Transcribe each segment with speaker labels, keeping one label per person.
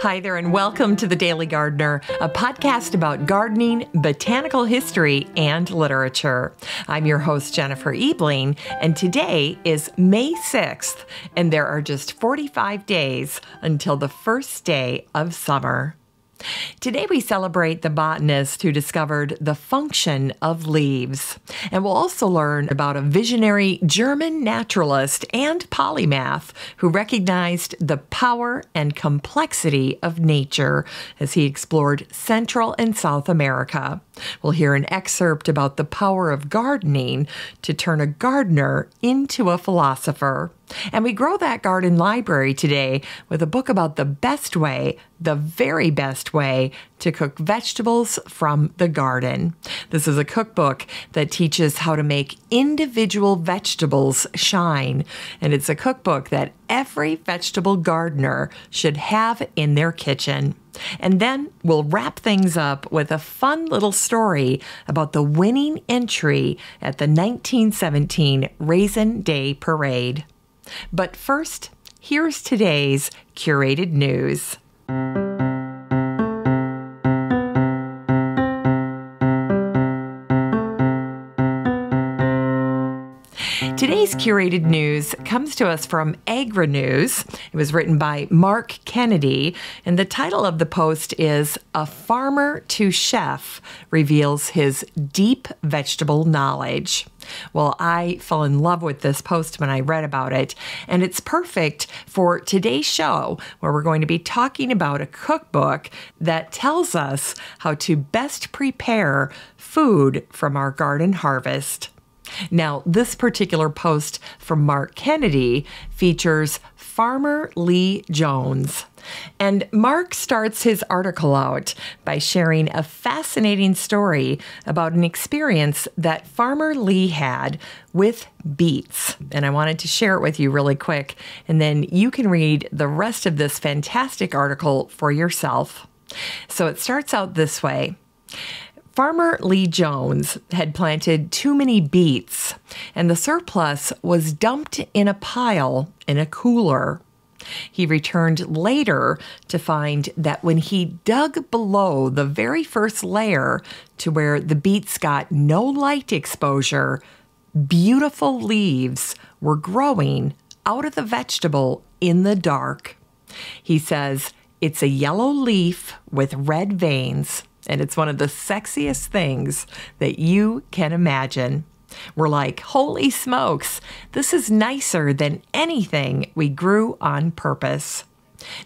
Speaker 1: Hi there, and welcome to The Daily Gardener, a podcast about gardening, botanical history, and literature. I'm your host, Jennifer Ebling, and today is May 6th, and there are just 45 days until the first day of summer. Today we celebrate the botanist who discovered the function of leaves. And we'll also learn about a visionary German naturalist and polymath who recognized the power and complexity of nature as he explored Central and South America. We'll hear an excerpt about the power of gardening to turn a gardener into a philosopher. And we grow that garden library today with a book about the best way, the very best way to cook vegetables from the garden. This is a cookbook that teaches how to make individual vegetables shine. And it's a cookbook that every vegetable gardener should have in their kitchen. And then we'll wrap things up with a fun little story about the winning entry at the 1917 Raisin Day Parade. But first, here's today's curated news. Curated news comes to us from Agrinews. It was written by Mark Kennedy, and the title of the post is A Farmer to Chef Reveals His Deep Vegetable Knowledge. Well, I fell in love with this post when I read about it, and it's perfect for today's show where we're going to be talking about a cookbook that tells us how to best prepare food from our garden harvest. Now, this particular post from Mark Kennedy features Farmer Lee Jones. And Mark starts his article out by sharing a fascinating story about an experience that Farmer Lee had with beets. And I wanted to share it with you really quick, and then you can read the rest of this fantastic article for yourself. So it starts out this way. Farmer Lee Jones had planted too many beets, and the surplus was dumped in a pile in a cooler. He returned later to find that when he dug below the very first layer to where the beets got no light exposure, beautiful leaves were growing out of the vegetable in the dark. He says it's a yellow leaf with red veins and it's one of the sexiest things that you can imagine. We're like, holy smokes, this is nicer than anything we grew on purpose.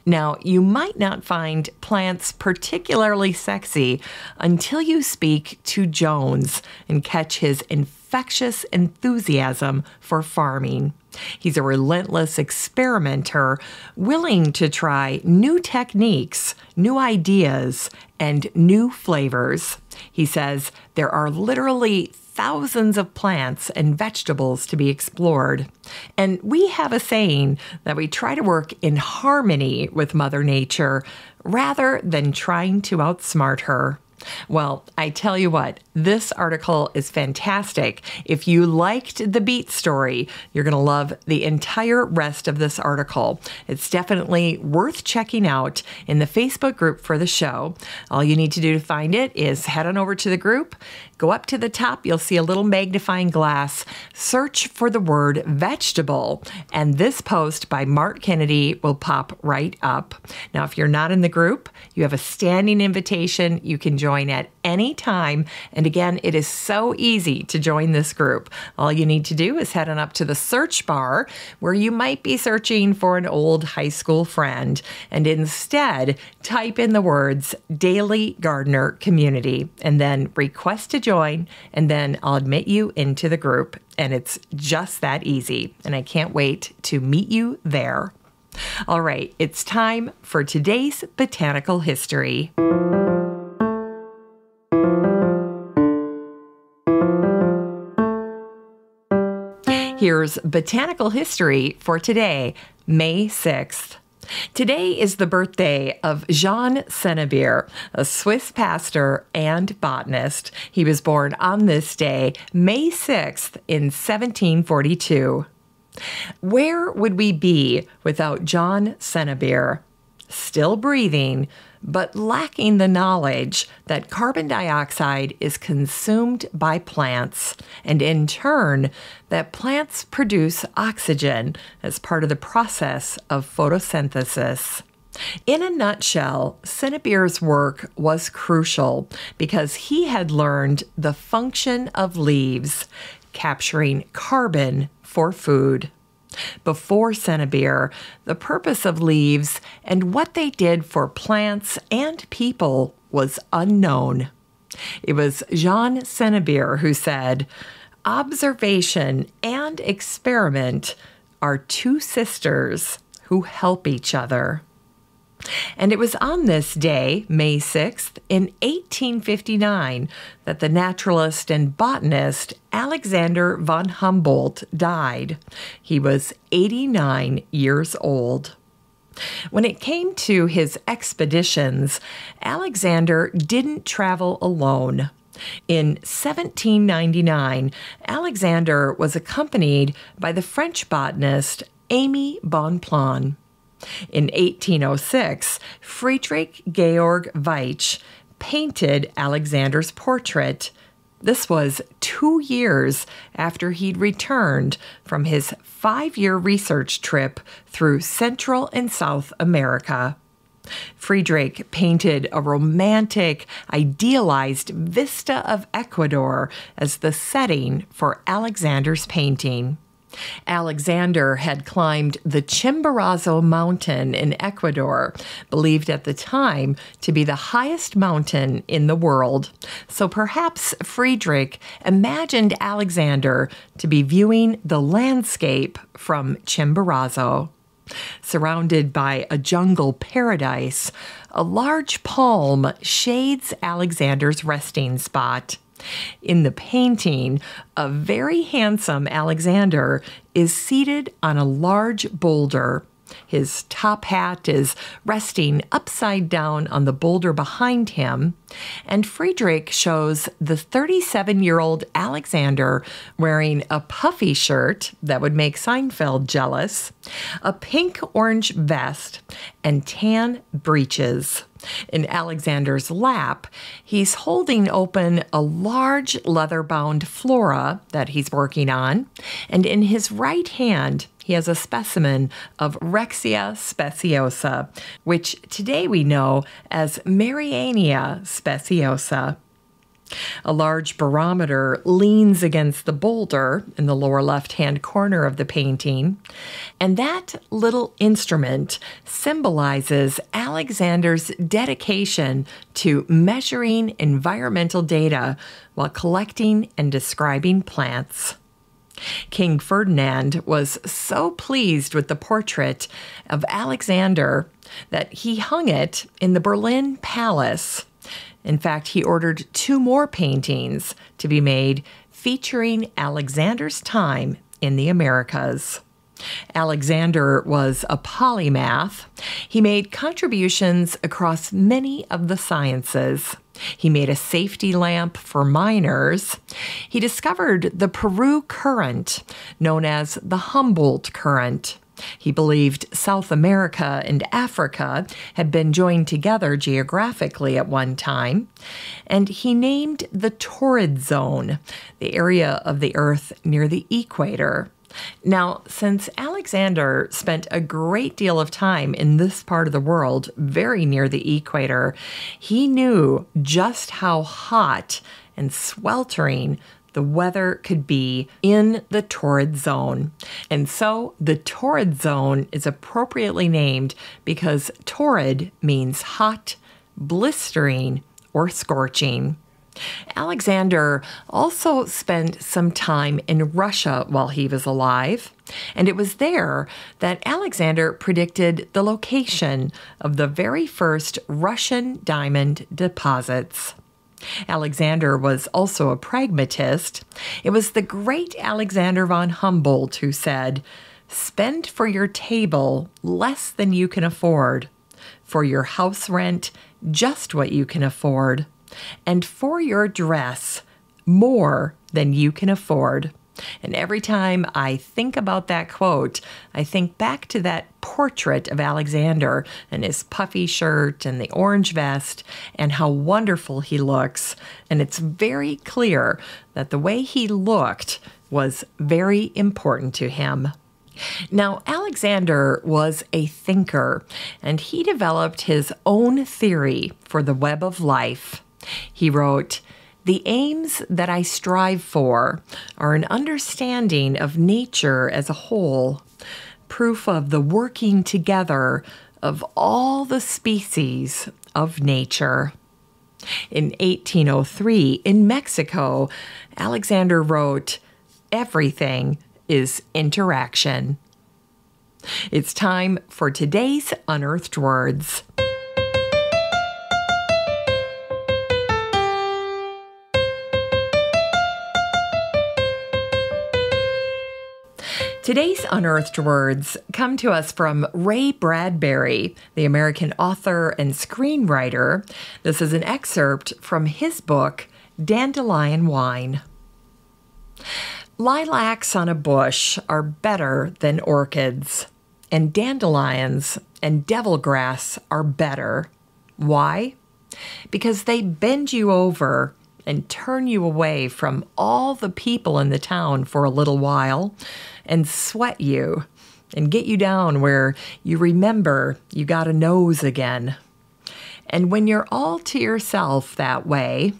Speaker 1: Now, you might not find plants particularly sexy until you speak to Jones and catch his infectious enthusiasm for farming. He's a relentless experimenter, willing to try new techniques, new ideas, and new flavors. He says there are literally thousands of plants and vegetables to be explored. And we have a saying that we try to work in harmony with Mother Nature rather than trying to outsmart her. Well, I tell you what, this article is fantastic. If you liked the beet story, you're going to love the entire rest of this article. It's definitely worth checking out in the Facebook group for the show. All you need to do to find it is head on over to the group, Go up to the top, you'll see a little magnifying glass. Search for the word vegetable, and this post by Mark Kennedy will pop right up. Now, if you're not in the group, you have a standing invitation. You can join at any time. And again, it is so easy to join this group. All you need to do is head on up to the search bar where you might be searching for an old high school friend and instead type in the words Daily Gardener Community and then request to join, and then I'll admit you into the group. And it's just that easy. And I can't wait to meet you there. All right, it's time for today's botanical history. Here's botanical history for today, May 6th. Today is the birthday of Jean Senebier, a Swiss pastor and botanist. He was born on this day, May 6th, in 1742. Where would we be without John Senebier? still breathing, but lacking the knowledge that carbon dioxide is consumed by plants, and in turn, that plants produce oxygen as part of the process of photosynthesis. In a nutshell, Senebier's work was crucial because he had learned the function of leaves, capturing carbon for food. Before Senebier, the purpose of leaves and what they did for plants and people was unknown. It was Jean Senebier who said, Observation and experiment are two sisters who help each other. And it was on this day, May 6th, in 1859, that the naturalist and botanist Alexander von Humboldt died. He was 89 years old. When it came to his expeditions, Alexander didn't travel alone. In 1799, Alexander was accompanied by the French botanist Aimé Bonpland. In 1806, Friedrich Georg Weitsch painted Alexander's portrait. This was two years after he'd returned from his five year research trip through Central and South America. Friedrich painted a romantic, idealized vista of Ecuador as the setting for Alexander's painting. Alexander had climbed the Chimborazo mountain in Ecuador, believed at the time to be the highest mountain in the world. So perhaps Friedrich imagined Alexander to be viewing the landscape from Chimborazo. Surrounded by a jungle paradise, a large palm shades Alexander's resting spot. In the painting, a very handsome Alexander is seated on a large boulder. His top hat is resting upside down on the boulder behind him, and Friedrich shows the 37 year old Alexander wearing a puffy shirt that would make Seinfeld jealous, a pink orange vest, and tan breeches. In Alexander's lap, he's holding open a large leather bound flora that he's working on, and in his right hand, he has a specimen of Rhexia speciosa, which today we know as Meriania speciosa. A large barometer leans against the boulder in the lower left hand corner of the painting, and that little instrument symbolizes Alexander's dedication to measuring environmental data while collecting and describing plants. King Ferdinand was so pleased with the portrait of Alexander that he hung it in the Berlin Palace in fact, he ordered two more paintings to be made featuring Alexander's time in the Americas. Alexander was a polymath. He made contributions across many of the sciences. He made a safety lamp for miners. He discovered the Peru current, known as the Humboldt current. He believed South America and Africa had been joined together geographically at one time, and he named the torrid zone, the area of the Earth near the equator. Now, since Alexander spent a great deal of time in this part of the world, very near the equator, he knew just how hot and sweltering the weather could be in the torrid zone. And so the torrid zone is appropriately named because torrid means hot, blistering, or scorching. Alexander also spent some time in Russia while he was alive, and it was there that Alexander predicted the location of the very first Russian diamond deposits. Alexander was also a pragmatist. It was the great Alexander von Humboldt who said, Spend for your table less than you can afford, for your house rent just what you can afford, and for your dress more than you can afford. And every time I think about that quote, I think back to that portrait of Alexander and his puffy shirt and the orange vest and how wonderful he looks. And it's very clear that the way he looked was very important to him. Now, Alexander was a thinker, and he developed his own theory for the web of life. He wrote, the aims that I strive for are an understanding of nature as a whole, proof of the working together of all the species of nature. In 1803, in Mexico, Alexander wrote, Everything is interaction. It's time for today's unearthed words. Today's unearthed words come to us from Ray Bradbury, the American author and screenwriter. This is an excerpt from his book, Dandelion Wine. Lilacs on a bush are better than orchids, and dandelions and devil grass are better. Why? Because they bend you over and turn you away from all the people in the town for a little while and sweat you and get you down where you remember you got a nose again. And when you're all to yourself that way,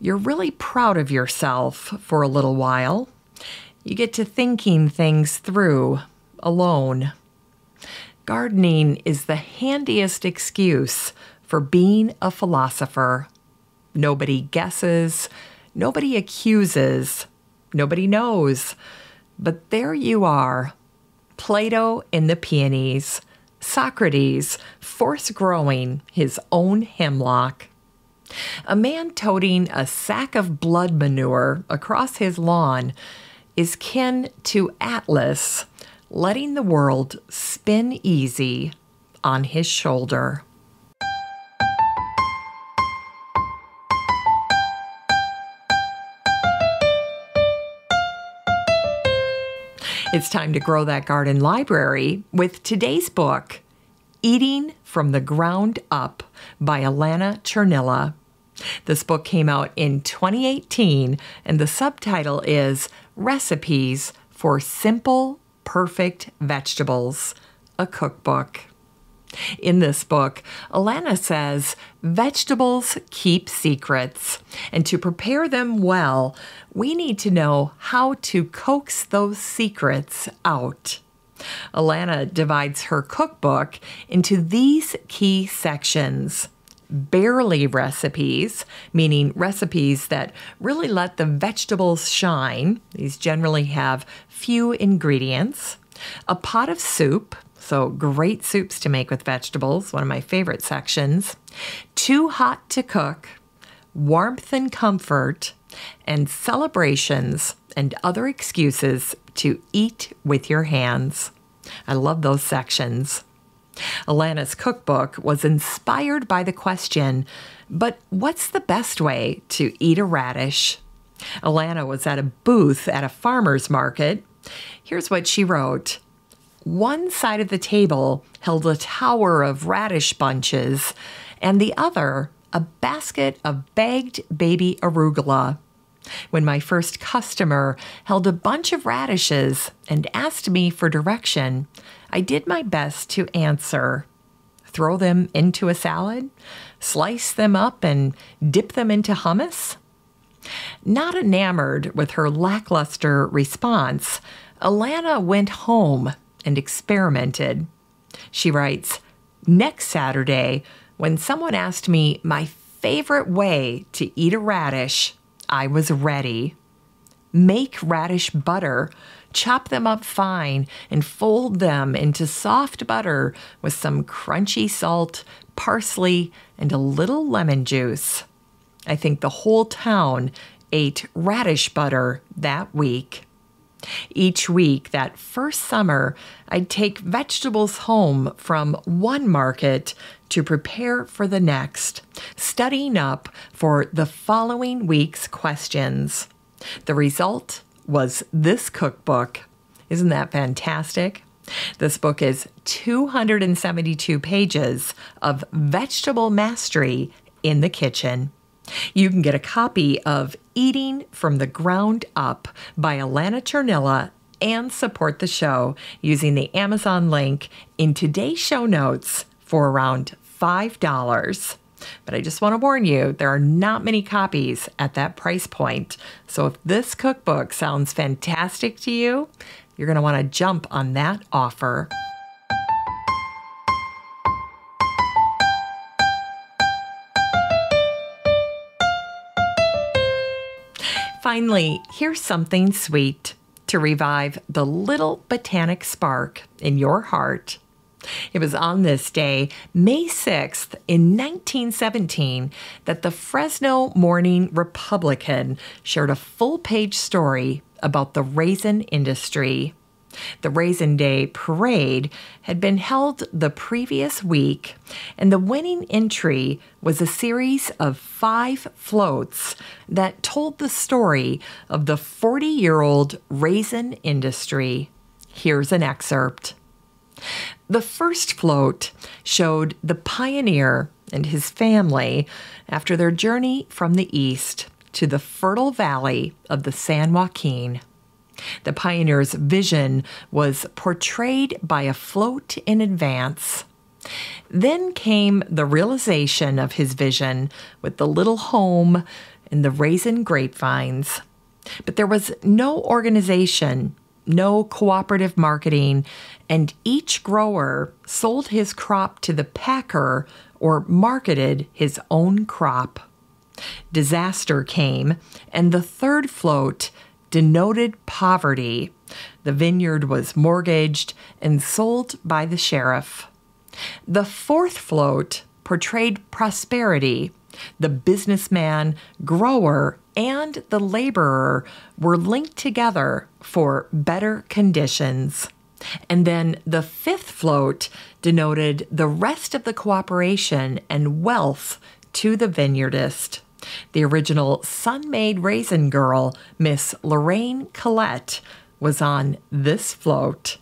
Speaker 1: you're really proud of yourself for a little while. You get to thinking things through alone. Gardening is the handiest excuse for being a philosopher. Nobody guesses, nobody accuses, nobody knows. But there you are Plato in the peonies, Socrates force growing his own hemlock. A man toting a sack of blood manure across his lawn is kin to Atlas letting the world spin easy on his shoulder. It's time to grow that garden library with today's book, Eating from the Ground Up by Alana Chernila. This book came out in 2018, and the subtitle is Recipes for Simple, Perfect Vegetables, a cookbook. In this book, Alana says vegetables keep secrets, and to prepare them well, we need to know how to coax those secrets out. Alana divides her cookbook into these key sections barely recipes, meaning recipes that really let the vegetables shine. These generally have few ingredients. A pot of soup, so, great soups to make with vegetables, one of my favorite sections. Too hot to cook, warmth and comfort, and celebrations and other excuses to eat with your hands. I love those sections. Alana's cookbook was inspired by the question but what's the best way to eat a radish? Alana was at a booth at a farmer's market. Here's what she wrote one side of the table held a tower of radish bunches, and the other a basket of bagged baby arugula. When my first customer held a bunch of radishes and asked me for direction, I did my best to answer. Throw them into a salad? Slice them up and dip them into hummus? Not enamored with her lackluster response, Alana went home and experimented. She writes Next Saturday, when someone asked me my favorite way to eat a radish, I was ready. Make radish butter, chop them up fine, and fold them into soft butter with some crunchy salt, parsley, and a little lemon juice. I think the whole town ate radish butter that week. Each week that first summer, I'd take vegetables home from one market to prepare for the next, studying up for the following week's questions. The result was this cookbook. Isn't that fantastic? This book is 272 pages of vegetable mastery in the kitchen. You can get a copy of Eating from the Ground Up by Alana Chernila and support the show using the Amazon link in today's show notes for around $5. But I just want to warn you, there are not many copies at that price point. So if this cookbook sounds fantastic to you, you're going to want to jump on that offer. Finally, here's something sweet to revive the little botanic spark in your heart. It was on this day, May 6th, in 1917, that the Fresno Morning Republican shared a full page story about the raisin industry. The Raisin Day parade had been held the previous week, and the winning entry was a series of five floats that told the story of the 40 year old raisin industry. Here's an excerpt. The first float showed the pioneer and his family after their journey from the east to the fertile valley of the San Joaquin. The pioneer's vision was portrayed by a float in advance. Then came the realization of his vision with the little home and the raisin grapevines. But there was no organization, no cooperative marketing, and each grower sold his crop to the packer or marketed his own crop. Disaster came, and the third float denoted poverty. The vineyard was mortgaged and sold by the sheriff. The fourth float portrayed prosperity. The businessman, grower, and the laborer were linked together for better conditions. And then the fifth float denoted the rest of the cooperation and wealth to the vineyardist. The original Sun-Maid Raisin Girl, Miss Lorraine Collett, was on this float.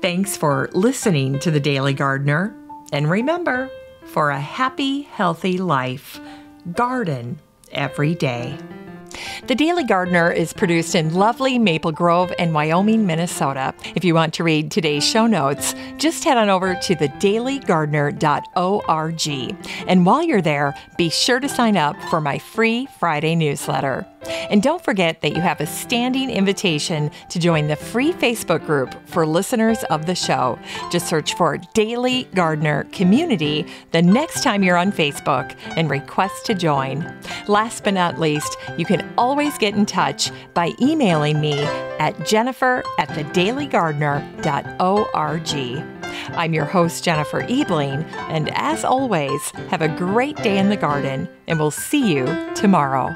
Speaker 1: Thanks for listening to The Daily Gardener. And remember, for a happy, healthy life, garden every day. The Daily Gardener is produced in lovely Maple Grove and Wyoming, Minnesota. If you want to read today's show notes, just head on over to thedailygardener.org. And while you're there, be sure to sign up for my free Friday newsletter. And don't forget that you have a standing invitation to join the free Facebook group for listeners of the show. Just search for Daily Gardener Community the next time you're on Facebook and request to join. Last but not least, you always get in touch by emailing me at jennifer at thedailygardener.org. I'm your host, Jennifer Ebling, and as always, have a great day in the garden, and we'll see you tomorrow.